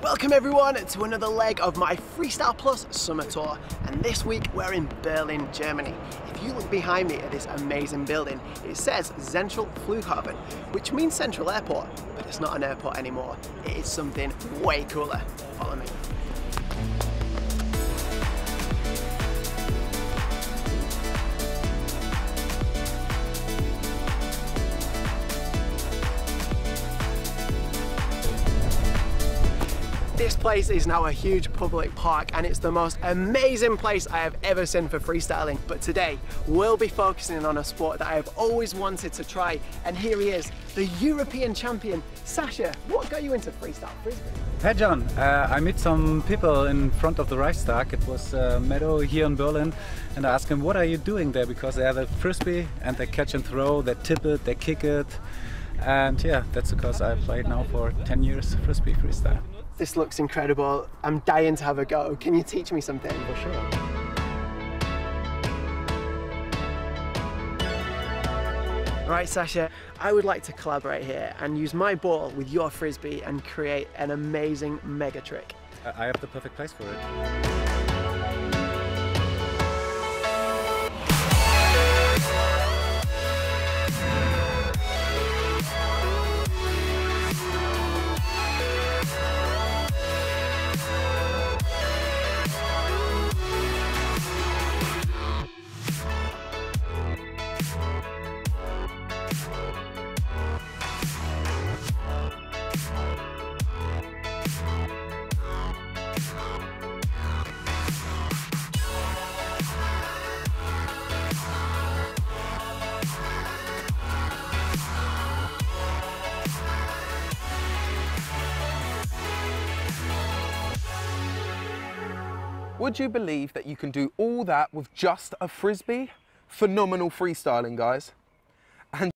Welcome everyone to another leg of my Freestyle Plus Summer Tour and this week we're in Berlin, Germany. If you look behind me at this amazing building, it says Zentral Flughafen, which means Central Airport, but it's not an airport anymore. It is something way cooler. Follow me. This place is now a huge public park and it's the most amazing place I have ever seen for freestyling. But today we'll be focusing on a sport that I have always wanted to try. And here he is, the European champion, Sasha. What got you into freestyle frisbee? Hey John, uh, I met some people in front of the Reichstag. It was a Meadow here in Berlin and I asked them, what are you doing there because they have a frisbee and they catch and throw, they tip it, they kick it. And yeah, that's because I played now for 10 years frisbee freestyle. This looks incredible. I'm dying to have a go. Can you teach me something? For sure. Right, Sasha, I would like to collaborate here and use my ball with your frisbee and create an amazing mega trick. I have the perfect place for it. Would you believe that you can do all that with just a frisbee? Phenomenal freestyling, guys.